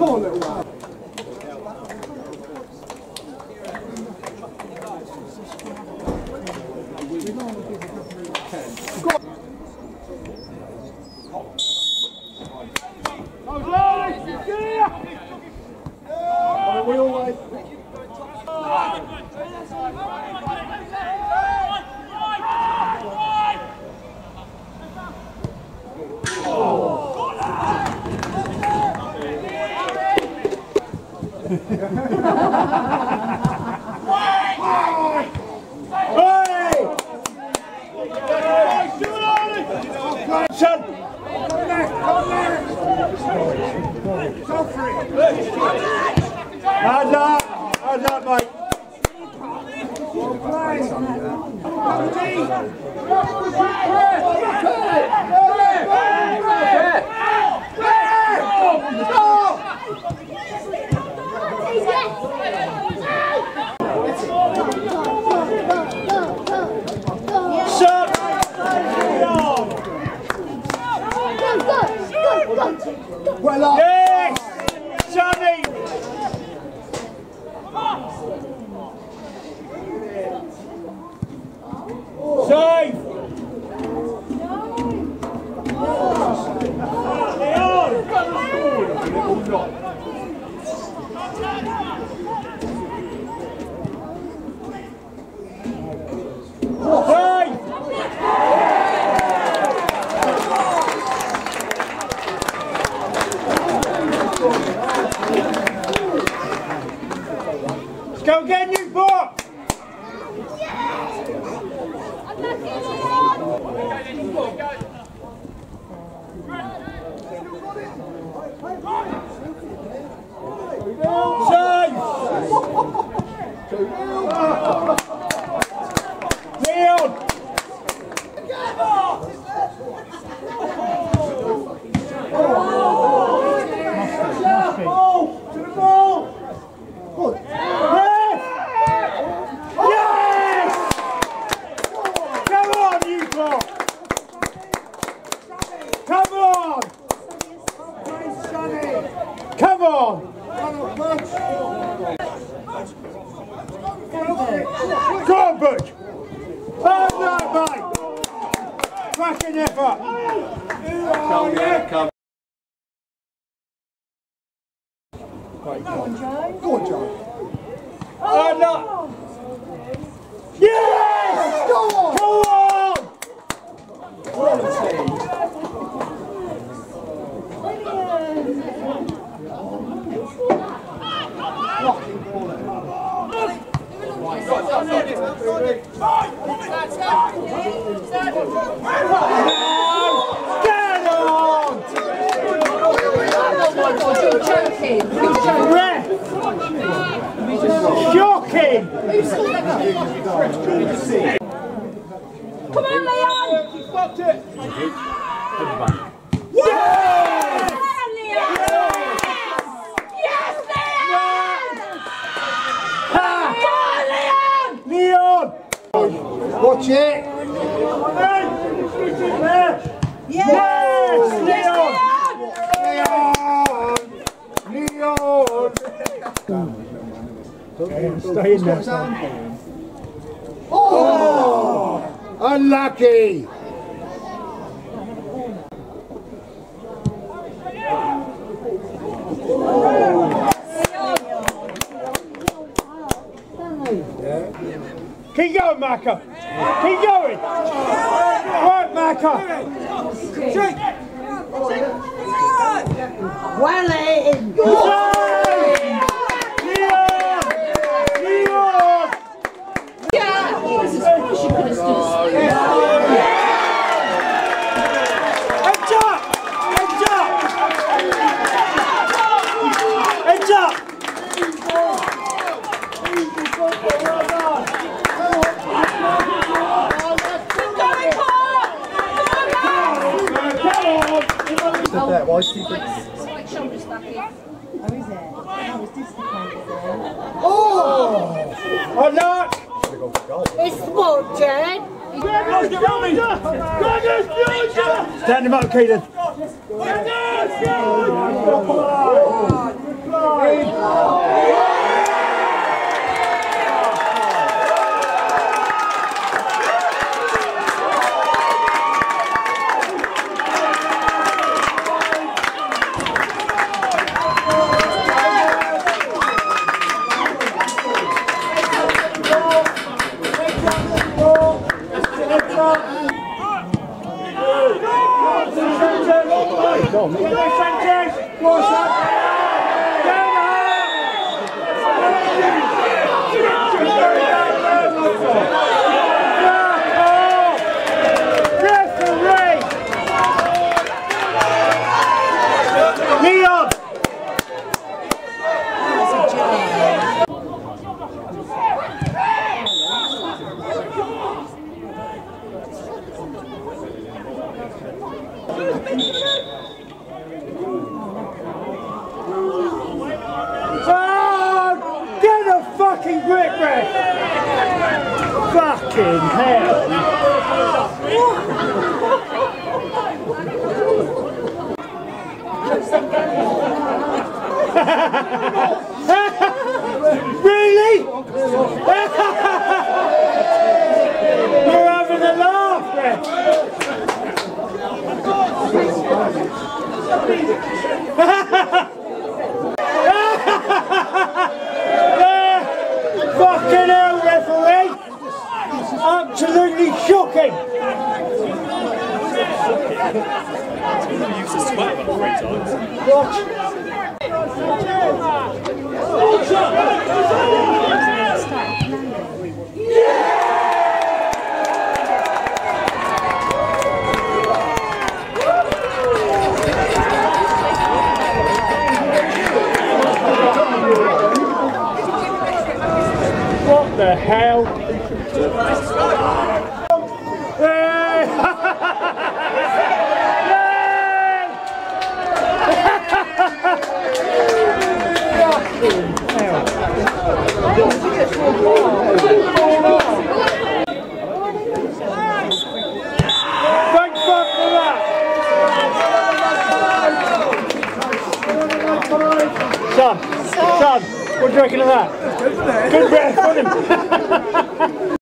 Come on, Hard luck, hard luck, mate. Shut well up. Yes! Johnny! Safe! Safe! Let's go get a new ball! Safe! Leon! Ball! To the ball! Yes! Yes! Come on, you lot! Come on! Come on! Go on, Butch! Hard luck, mate! Cracking effort! Oh, yeah. Go on, Joe. Hard luck! Yes! Go on. Come on! Get on! You're joking. You're joking. Ref! Shocking! Come on, Leon. Yes! Come on, Leon. Yes, Leon. Ha! Come on, Leon. Leon! Watch it. Yes! Leon! Leon. Leon. Stay in there. Oh! Unlucky. Keep going, Maka. Keep going. Right, Maka. Well in. Leon! Leon! Leon! Yeah. Jesus Christ, you could have stood. Heads up! Heads up! Heads up! There, why keep oh, it? Slight shoulder slapping. Oh! Hard luck! It's the ball, Jed. Stand him up, Keelan. Go, mate. Go, Thank you. Fucking hell. really? You're having a laugh, Ref. What? What the hell? Hey! Fucking hell. Thank fuck for that! Son, what do you reckon of that? Good breath.